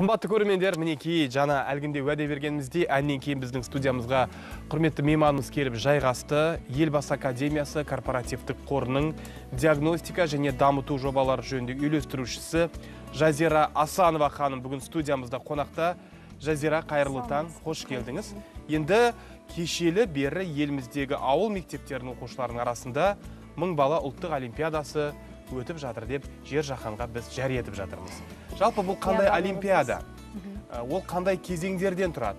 қымбатты көрермендер мінекей жаңа әлгінде уәде бергеніміздей әннен кейін біздің студиямызға құрметті мейманымыз келіп жайғасты. Елбасы академиясы корпоративтік қорының диагностика және дамыту жобалары жөніндегі үйлестірушісі жазира асанова ханым бүгін студиямызда қонақта. Жазира қайырлы таң қош келдіңіз. Енді кешелі бері еліміздегі ауыл мектептерінің оқушыларының арасында мың бала ұлттық олимпиадасы өтіп жатыр деп жер жаһанға біз жария етіп жатырмыз. Жалпы бұл қандай олимпиада? Ә, ол қандай кезеңдерден тұрады?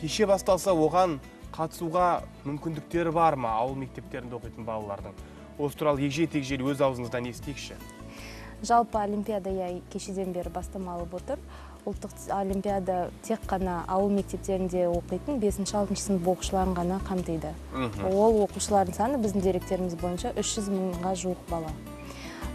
Кеше басталса оған қатысуға мүмкіндіктері бар ма ауыл мектептерінде оқитын балалардың? Осы туралы егжей тегжейлі өз аузыңыздан естейікші. Жалпы олимпиада иә кешеден бері бастама алып отыр. Ұлттық олимпиада тек қана ауыл мектептерінде оқитын бесінші алтыншы сынып оқушыларын ғана қамтиды. Ол оқушылардың саны біздің деректеріміз бойынша 300 мыңға жуық бала.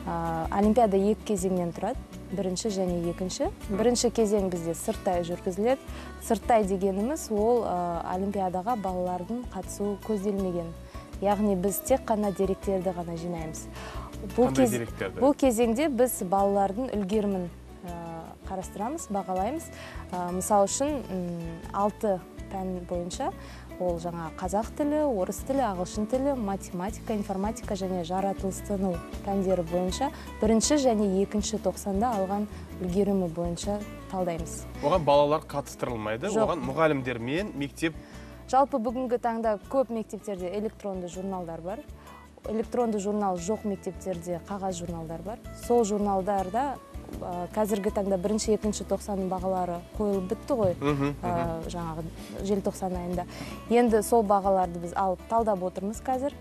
Олимпиада екі кезеңнен тұрады. Бірінші және екінші. Бірінші кезең бізде сырттай жүргізіледі. Сырттай дегеніміз ол олимпиадаға балалардың қатысуы көзделмеген. Яғни біз тек қана деректерді ғана жинаймыз. Кез- деректерді? бұл кезеңде біз балалардың үлгерімін қарастырамыз бағалаймыз. Мысалы үшін алты пән бойынша ол жаңа қазақ тілі орыс тілі ағылшын тілі математика информатика және жаратылыстану пәндері бойынша бірінші және екінші тоқсанда алған үлгерімі бойынша талдаймыз. Оған балалар қатыстырылмайды Жоқ. оған мұғалімдер мен мектеп жалпы бүгінгі таңда көп мектептерде электронды журналдар бар. Электронды журнал жоқ мектептерде қағаз журналдар бар. Сол журналдарда қазіргі таңда бірінші екінші тоқсанның бағалары қойылып бітті ғой а, жаңағы желтоқсан айында. Енді сол бағаларды біз алып талдап отырмыз қазір.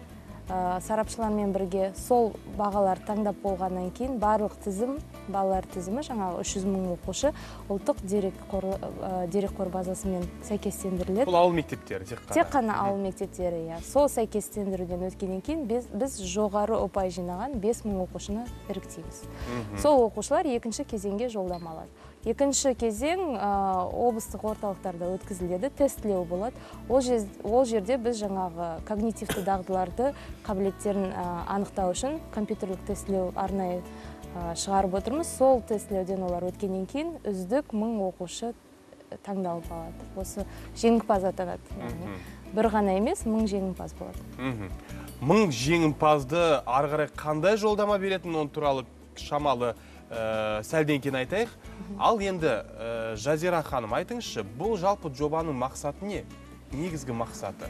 Сарапшылармен бірге сол бағаларды таңдап болғаннан кейін барлық тізім балалар тізімі жаңағы 300 мың оқушы ұлттық дерекқор а, дерекқор базасымен сәйкестендіріледі. Бұл ауыл мектептері тек қана. Тек қана ауыл мектептері иә. Сол сәйкестендіруден өткеннен кейін біз, біз жоғары ұпай жинаған 5000 оқушыны іріктейміз. Сол оқушылар екінші кезеңге жолдама алады. Екінші кезең а, облыстық орталықтарда өткізіледі тестілеу болады. Ол, жез- ол жерде біз жаңағы когнитивті дағдыларды қабілеттерін анықтау үшін компьютерлік тестілеу арнайы шығарып отырмыз. Сол тестілеуден олар өткеннен кейін үздік мың оқушы таңдалып алады. Осы жеңімпаз атанады. Яғни бір ғана емес мың жеңімпаз болады. Мың жеңімпазды ары қарай қандай жолдама беретін оны туралы шамалы ә, сәлден кейін айтайық. Ал енді ә, жазира ханым айтыңызшы бұл жалпы жобаның мақсаты не? Негізгі мақсаты?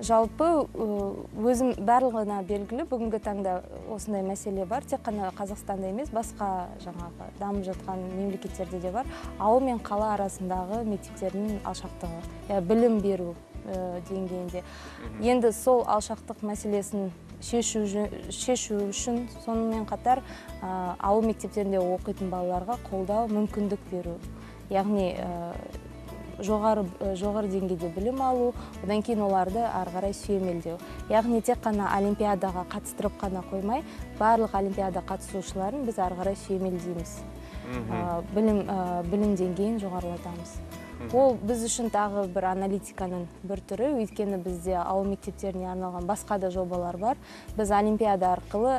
Жалпы өзім барлығына белгілі бүгінгі таңда осындай мәселе бар. Тек қана қазақстанда емес басқа жаңағы дамып жатқан мемлекеттерде де бар. Ауыл мен қала арасындағы мектептердің алшақтығы иә, білім беру деңгейінде. Енді сол алшақтық мәселесін шешу, шешу үшін сонымен қатар ауыл мектептерінде оқитын балаларға қолдау мүмкіндік беру. Яғни жоғары э, жоғары деңгейде білім алу одан кейін оларды ары қарай сүйемелдеу. Яғни тек қана олимпиадаға қатыстырып қана қоймай барлық олимпиада қатысушыларын біз ары қарай сүйемелдейміз. А, білім а, білім деңгейін жоғарылатамыз. Ол біз үшін тағы бір аналитиканың бір түрі. Өйткені бізде ауыл мектептеріне арналған басқа да жобалар бар. Біз олимпиада арқылы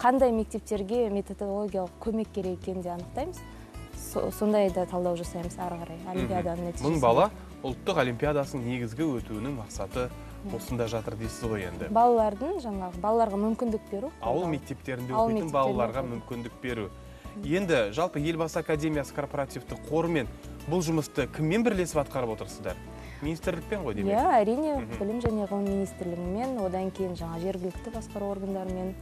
қандай мектептерге методологиялық көмек керек екенін де анықтаймыз. Сондай да талдау жасаймыз ары қарай. Олимпиаданың нәтижесінде. мың бала ұлттық олимпиадасының негізгі өтуінің мақсаты осында жатыр дейсіз ғой енді. Балалардың жаңағы балаларға мүмкіндік беру ауыл мектептерінде оқитын балаларға мүмкіндік беру. Енді жалпы елбасы академиясы корпоративтік қорымен бұл жұмысты кіммен бірлесіп атқарып отырсыздар? Министрлікпен ғой демек иә әрине білім және ғылым министрлігімен одан кейін жаңа жергілікті басқару органдарымен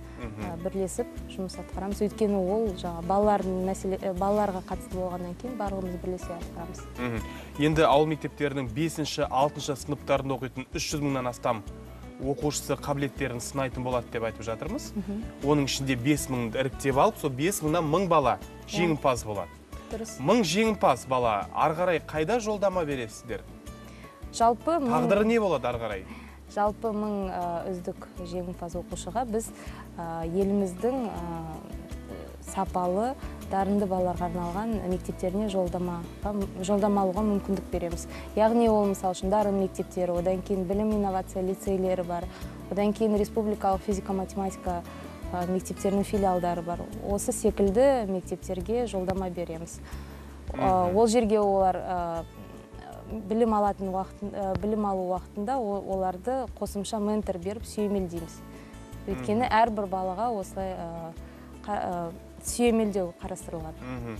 бірлесіп жұмыс атқарамыз. Өйткені ол жаңа балалардың мәселе балаларға қатысты болғаннан кейін барлығымыз бірлесе атқарамыз. Енді ауыл мектептерінің бесінші алтыншы сыныптарында оқитын 300 мыңнан астам оқушысы қабілеттерін сынайтын болады деп айтып жатырмыз. Оның ішінде 5 мыңды іріктеп алып сол 5 мыңнан мың бала жеңімпаз болады. Дұрыс. Мың жеңімпаз бала ары қарай қайда жолдама бересіздер? Жалпы тағдыры не болады ары қарай? Жалпы мың үздік жеңімпаз оқушыға біз еліміздің сапалы дарынды балаларға арналған мектептеріне жолдамаға жолдама алуға мүмкіндік береміз. Яғни ол мысалы үшін дарын мектептері одан кейін білім инновация лицейлері бар. Одан кейін республикалық физика математика мектептерінің филиалдары бар. Осы секілді мектептерге жолдама береміз. Ол жерге олар білім алатын уақытын э, білім алу уақытында оларды қосымша ментор беріп сүйемелдейміз. Өйткені әрбір балаға осылай э, қа- э, сүйемелдеу қарастырылған. Мхм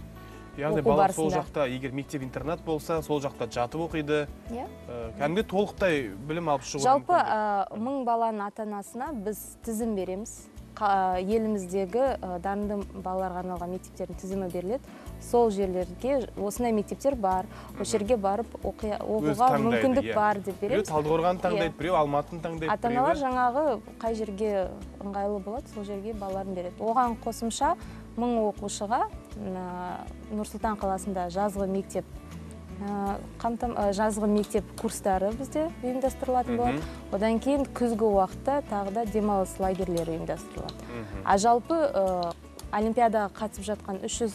яғни бала сол жақта егер мектеп интернат болса сол жақта жатып оқиды. Иә. Э, кәдімгі толықтай білім алып шығуға жалпы ә, мың баланың ата анасына біз тізім береміз. Еліміздегі ә, дарынды балаларға арналған мектептердің тізімі беріледі. Сол жерлерге осындай мектептер бар. Осы жерге барып оқуға таңдайды, мүмкіндік иә. бар деп біреу береміз талдықорғанды таңдайды Иә. біреу алматыны таңдайды ата аналар жаңағы қай жерге ыңғайлы болады сол жерге балаларын береді. Оған қосымша мың оқушыға нұр сұлтан қаласында жазғы мектеп қамтам ә, жазғы мектеп курстары бізде ұйымдастырылатын болады. Одан кейін күзгі уақытта тағы да демалыс лагерлері ұйымдастырылады. А жалпы ә, олимпиадаға қатысып жатқан 300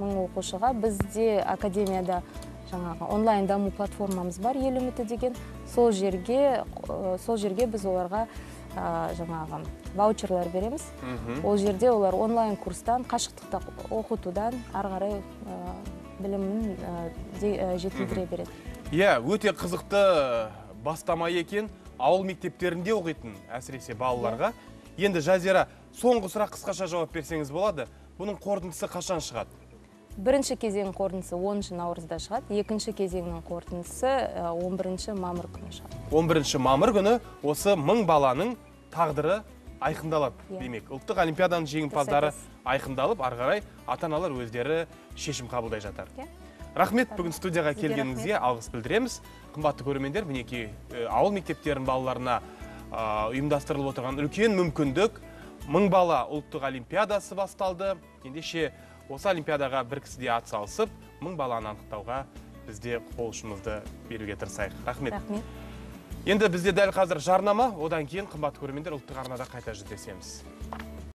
мың оқушыға бізде академияда жаңағы онлайн даму платформамыз бар ел үміті деген. Сол жерге ә, сол жерге біз оларға ә, жаңағы ваучерлар береміз. Ол жерде олар онлайн курстан қашықтықта оқытудан ары қарай білімін жетілдіре береді. Иә өте қызықты бастама екен. Ауыл мектептерінде оқитын әсіресе балаларға. Енді жазира соңғы сұрақ қысқаша жауап берсеңіз болады. Бұның қорытындысы қашан шығады? Бірінші кезең қорытындысы 10 наурызда шығады. Екінші кезеңнің қорытындысы ә, 11 мамыр күні шығады. 11 мамыр күні осы мың баланың тағдыры айқындалады Иә. демек. Ұлттық олимпиаданың жеңімпаздары айқындалып ары қарай ата аналар өздері шешім қабылдай жатар. Иә. рахмет бүгін студияға келгеніңізге алғыс білдіреміз. Қымбатты көрермендер мінекей ауыл мектептерінің балаларына ұйымдастырылып отырған үлкен мүмкіндік. Мың бала ұлттық олимпиадасы басталды. Ендеше осы олимпиадаға бір кісідей атсалысып мың баланы анықтауға бізде қол ұшымызды беруге тырысайық. Рахмет. Рахмет. Енді бізде дәл қазір жарнама. Одан кейін қымбатты көрермендер ұлттық арнада қайта жүздесеміз.